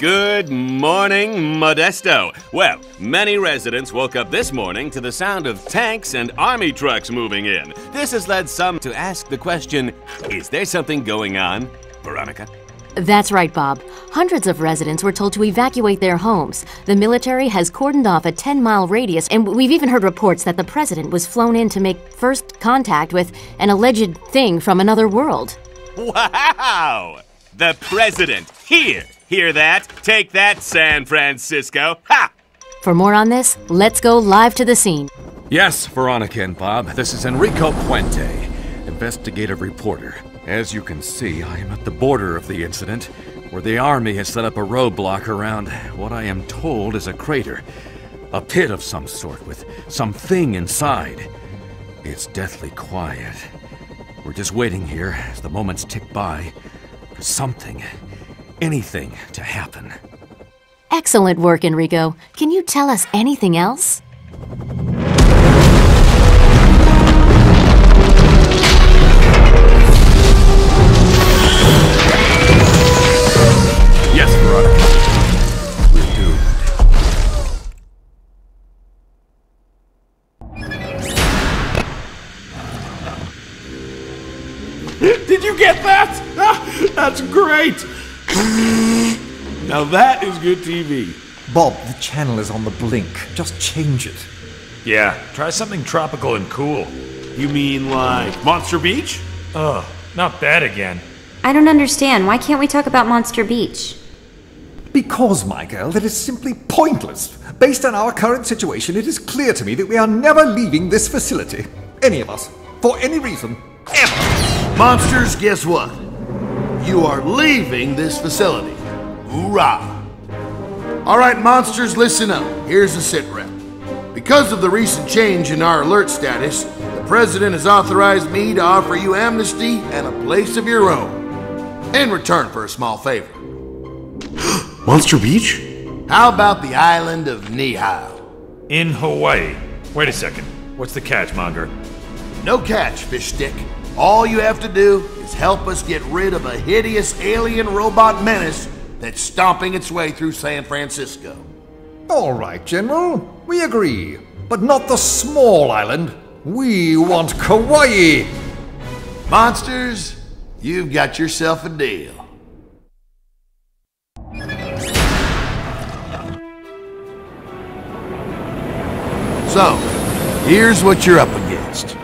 Good morning, Modesto. Well, many residents woke up this morning to the sound of tanks and army trucks moving in. This has led some to ask the question Is there something going on? Veronica? That's right, Bob. Hundreds of residents were told to evacuate their homes. The military has cordoned off a 10 mile radius, and we've even heard reports that the president was flown in to make first contact with an alleged thing from another world. Wow! The president here. Hear that? Take that, San Francisco. Ha! For more on this, let's go live to the scene. Yes, Veronica and Bob, this is Enrico Puente, investigative reporter. As you can see, I am at the border of the incident, where the Army has set up a roadblock around what I am told is a crater. A pit of some sort with something inside. It's deathly quiet. We're just waiting here as the moments tick by for something, anything to happen. Excellent work, Enrico. Can you tell us anything else? Now that is good TV. Bob, the channel is on the blink. Just change it. Yeah, try something tropical and cool. You mean like Monster Beach? Ugh, not that again. I don't understand. Why can't we talk about Monster Beach? Because, my girl, that is simply pointless. Based on our current situation, it is clear to me that we are never leaving this facility. Any of us. For any reason. Ever. Monsters, guess what? You are leaving this facility. Hoorah! All right, monsters, listen up. Here's the sit rep. Because of the recent change in our alert status, the President has authorized me to offer you amnesty and a place of your own. In return for a small favor. Monster Beach? How about the island of Niihau? In Hawaii. Wait a second. What's the catch, Monger? No catch, fish stick. All you have to do is help us get rid of a hideous alien robot menace that's stomping its way through San Francisco. All right, General. We agree. But not the small island. We want Kauai. Monsters, you've got yourself a deal. So, here's what you're up against.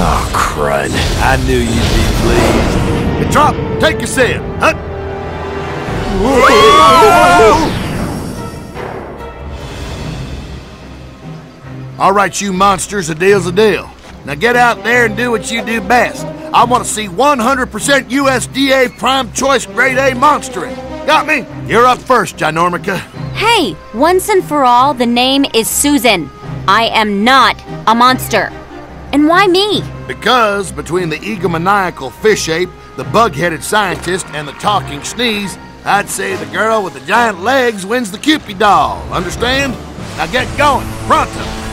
Oh, crud. I knew you'd be pleased. Drop, take in. Huh? All right, you monsters, a deal's a deal. Now get out there and do what you do best. I want to see 100% USDA prime choice grade A monstering. Got me? You're up first, Ginormica. Hey, once and for all, the name is Susan. I am not a monster. And why me? Because between the egomaniacal fish ape, the bug headed scientist, and the talking sneeze, I'd say the girl with the giant legs wins the Kewpie doll. Understand? Now get going, pronto.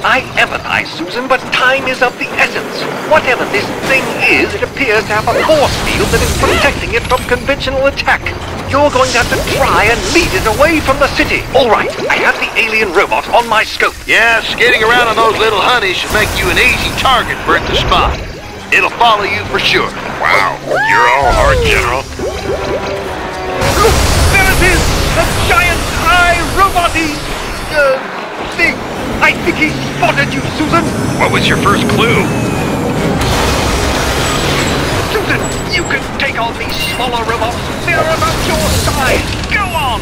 I empathize, Susan, but time is of the essence. Whatever this thing is, it appears to have a force field that is protecting it from conventional attack. You're going to have to try and lead it away from the city. All right, I have the alien robot on my scope. Yeah, skating around on those little honeys should make you an easy target for it to spot. It'll follow you for sure. Wow, you're all hard, General. Look, there it is! The giant eye robot-y, uh, thing. I think he spotted you, Susan. What was your first clue? Susan, you can take on these smaller robots. They're about your size. Go on!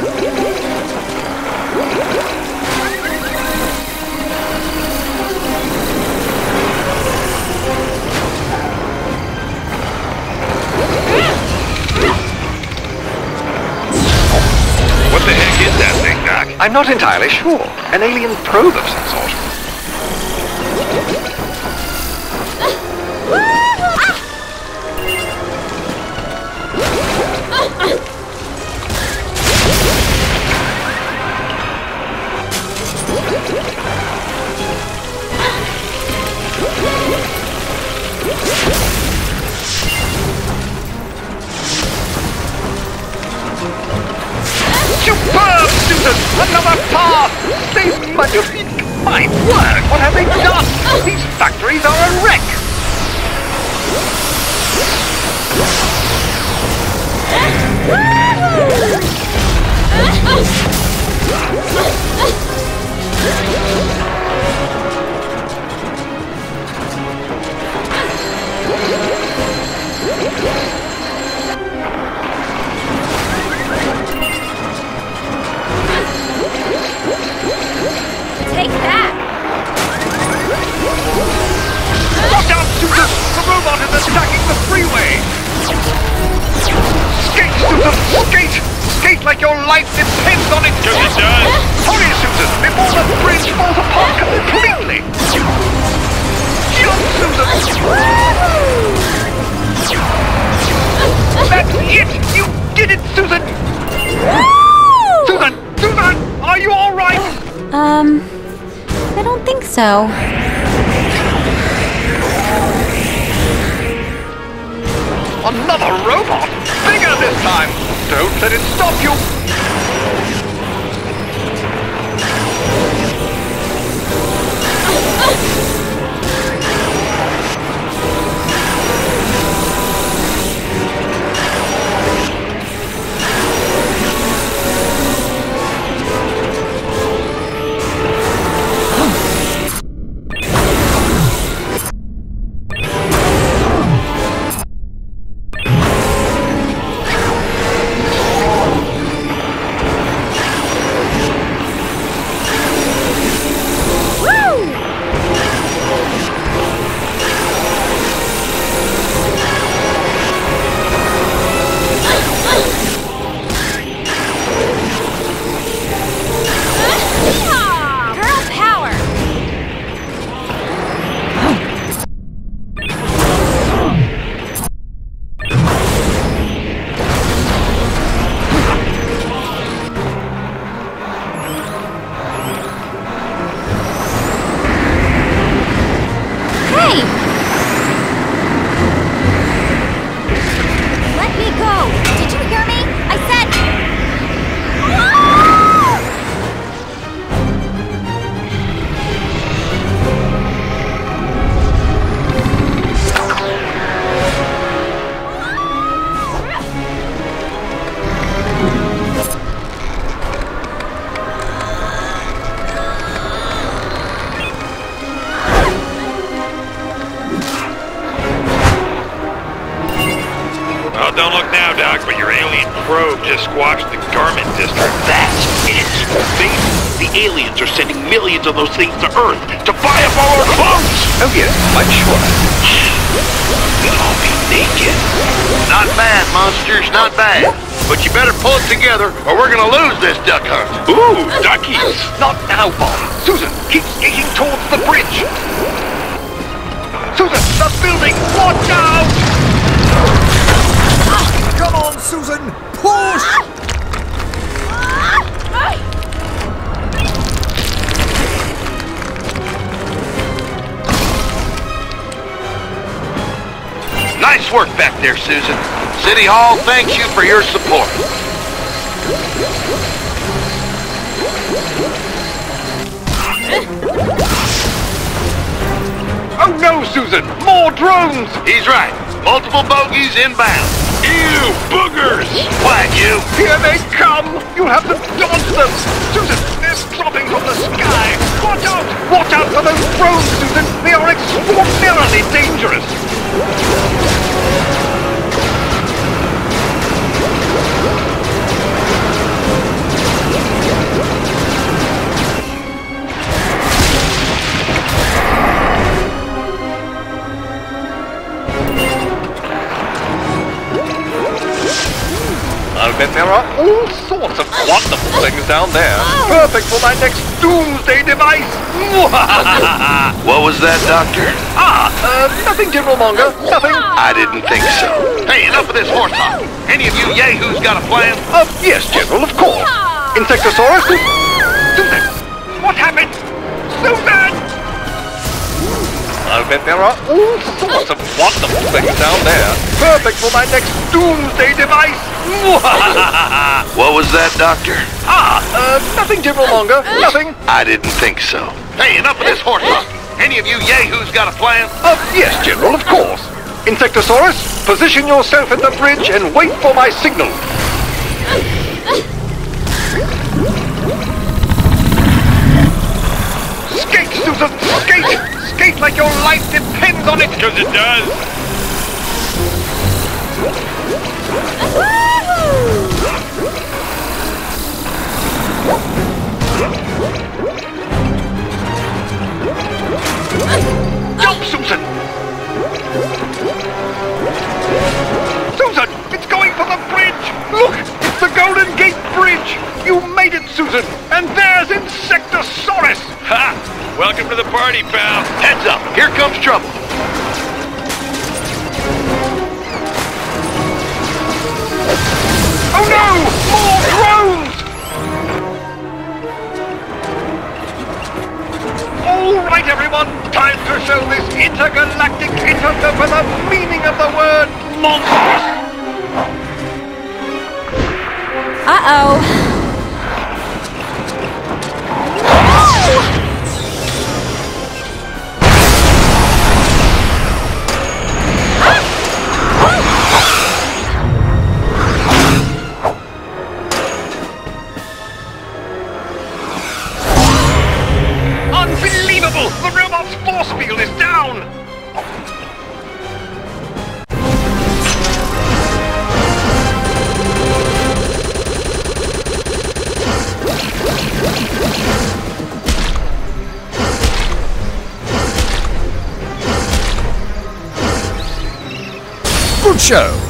What I'm not entirely sure. An alien probe of some sort. My word, what have they done? These factories are a wreck! Take life depends on it! Because it does. Hurry, Susan, before the bridge falls apart completely! Jump, Susan! That's it! You did it, Susan! Susan! Susan! Are you alright? Um, I don't think so. Another robot! Bigger this time! Don't let it stop you! Probe just the garment district. That's it! See? The aliens are sending millions of those things to Earth to buy up all our clothes! Oh yes, I'm sure. We'll all be naked. Not bad, monsters, not bad. But you better pull it together or we're gonna lose this duck hunt. Ooh, duckies! Not now, Bob. Susan, keep skating towards the bridge. Susan, the building! Watch out! Come on, Susan! Push! Nice work back there, Susan. City Hall thanks you for your support. Oh no, Susan! More drones! He's right. Multiple bogies inbound. Ew, boogers! Quiet, you! Here they come! You'll have to dodge them! Susan, they're dropping from the sky! Watch out! Watch out for those drones, Susan! They are extraordinarily dangerous! There are all sorts of wonderful things down there. Perfect for my next doomsday device! What was that, Doctor? ah, uh, nothing, General Monger. Nothing. I didn't think so. Hey, enough of this horse talk. Any of you yahoos got a plan? Uh, yes, General, of course. Insectosaurus? Susan! What happened? Susan! I'll bet there are all sorts of wonderful things down there. Perfect for my next doomsday device. What was that, Doctor? ah, uh, nothing, General Monger. Nothing. I didn't think so. Hey, enough of this horse talk. Any of you yahoos got a plan? Uh, yes, General, of course. Insectosaurus, position yourself at the bridge and wait for my signal. Skate like your life depends on it! Because it does. Comes trouble. Oh no! More drones! All right, everyone. Time to show this intergalactic interloper the meaning of the word monstrous. Uh-oh. Show.